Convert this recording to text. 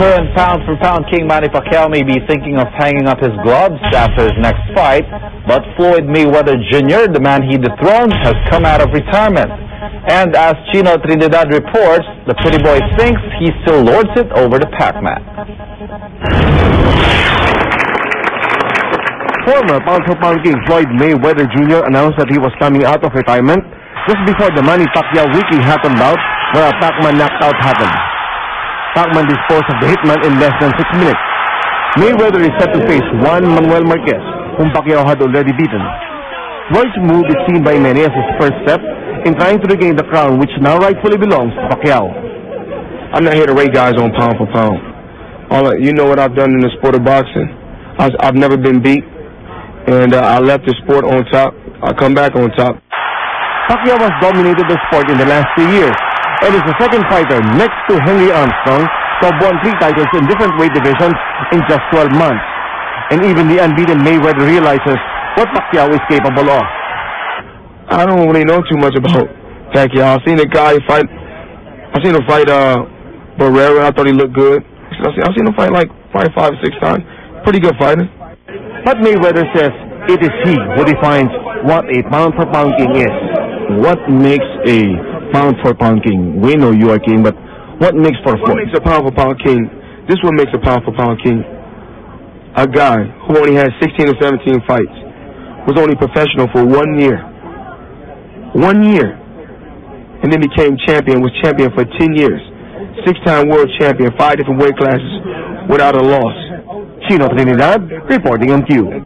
Current pound-for-pound king Manny Pacquiao may be thinking of hanging up his gloves after his next fight, but Floyd Mayweather Jr., the man he dethroned, has come out of retirement. And as Chino Trinidad reports, the pretty boy thinks he still lords it over the Pac-Man. Former pound-for-pound king Floyd Mayweather Jr. announced that he was coming out of retirement just before the Manny Pacquiao Ricky Hatton bout where a Pac-Man knockout happened. Pac-Man disposed of the hitman in less than 6 minutes. Mayweather is set to face Juan Manuel Marquez, whom Pacquiao had already beaten. Floyd's move is seen by many as his first step in trying to regain the crown which now rightfully belongs to Pacquiao. I'm not here to rate guys on pound for pound. All you know what I've done in the sport of boxing. I, have never been beat, and uh, I left the sport on top. I come back on top. Pacquiao has dominated the sport in the last two years and is the second fighter next to Henry Armstrong to have won three titles in different weight divisions in just 12 months. And even the unbeaten Mayweather realizes what Pacquiao is capable of. I don't really know too much about Pacquiao. I've seen the guy fight. I've seen him fight uh, Barrera. I thought he looked good. I've seen, I've seen him fight like five, five, six times. Pretty good fighter. But Mayweather says it is he who defines what a pound-for-pound king is. What makes a pound-for-pound king? We know you are king, but what makes for What makes a pound-for-pound king? This is what makes a pound-for-pound king. A guy who only had 16 or 17 fights was only professional for one year one year, and then became champion, was champion for 10 years. Six-time world champion, five different weight classes without a loss. Chino Trinidad, reporting on Q.